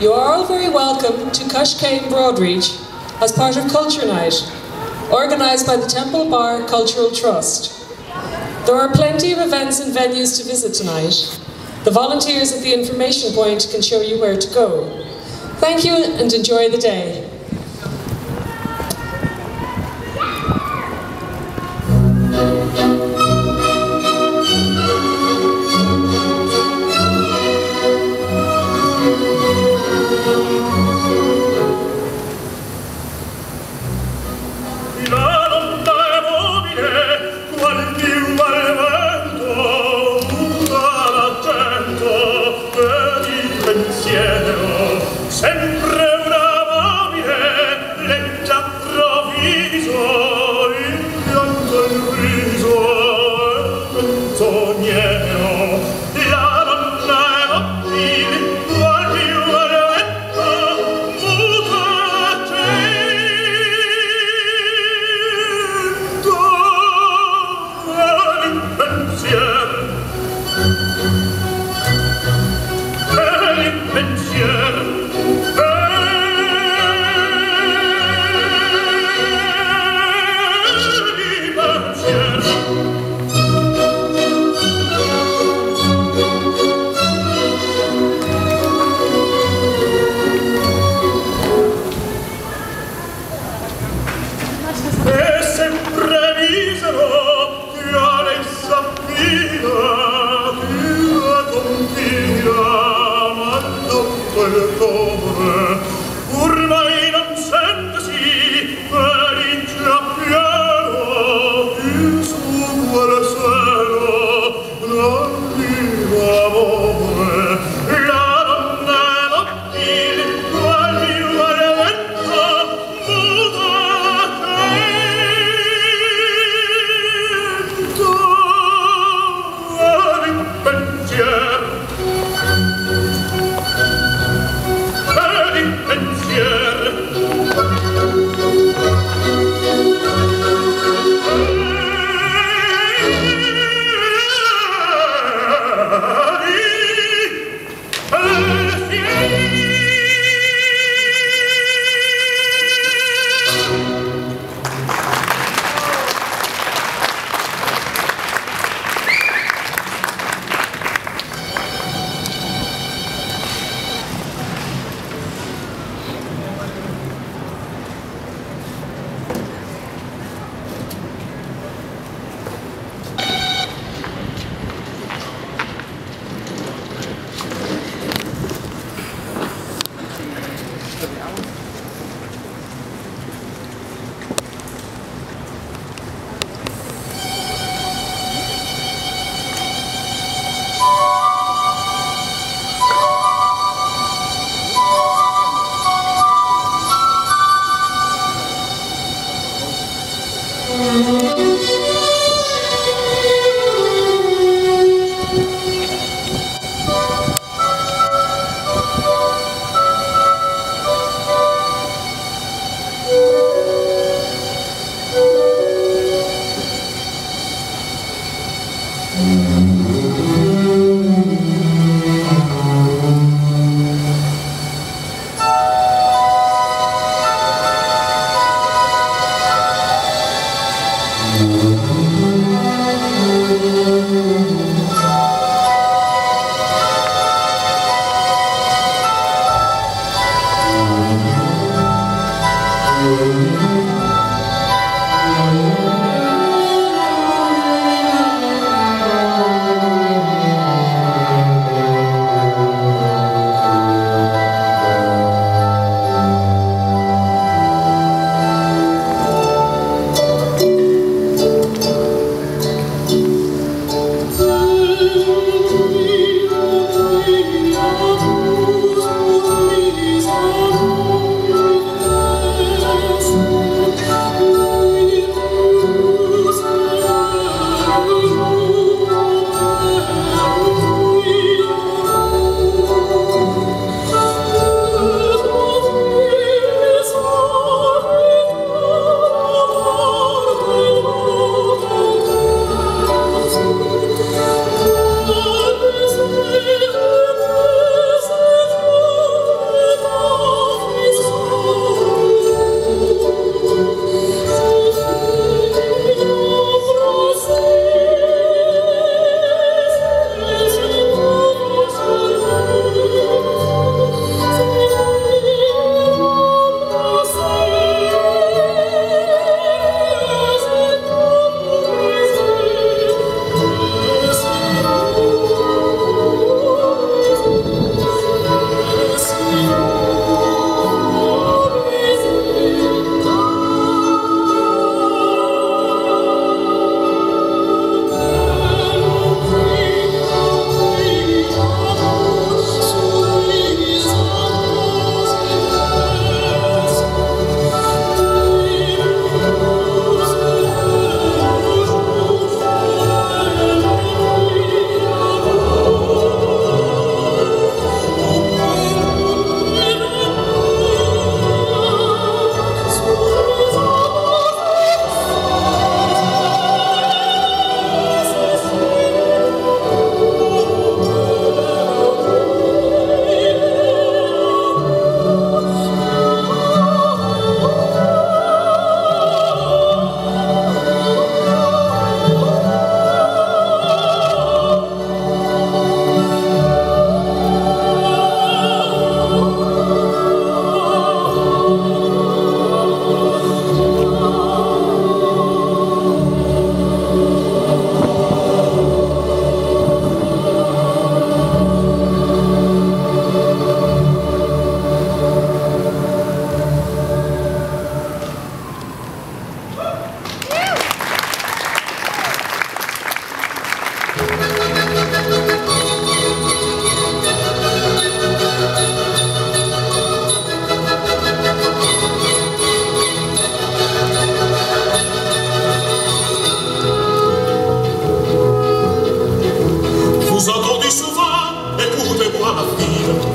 You are all very welcome to Cushcane Broadreach as part of Culture Night, organised by the Temple Bar Cultural Trust. There are plenty of events and venues to visit tonight. The volunteers at the information point can show you where to go. Thank you and enjoy the day.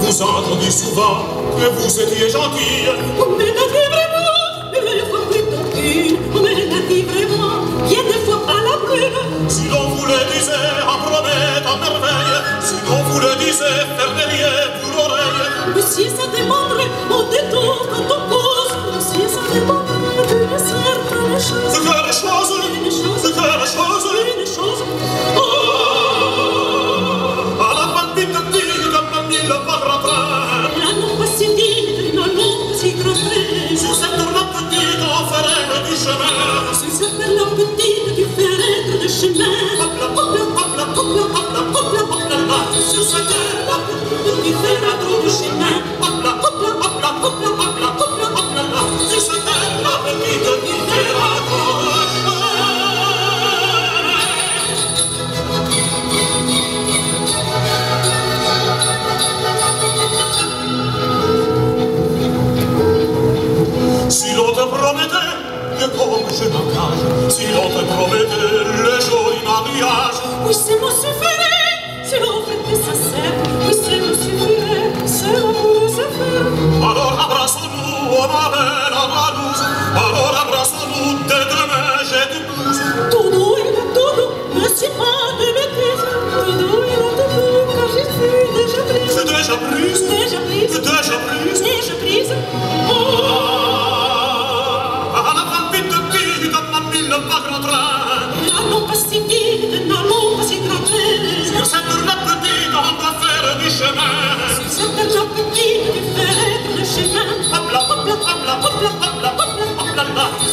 vous entendit souvent que vous étiez gentille. On est la vraiment, mais la fois plus tentine. On est la vraiment, bien des fois à la brune. Si l'on vous le disait en promette, en merveille, si l'on vous le disait, faire derrière pour l'oreille. Mais si ça démontre, on τους ακάρπα, του τη θέρα του συνάντα.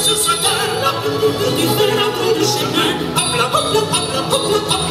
Sur sa terre, la plus du chemin, hop là, hop là, hop là, hop là, hop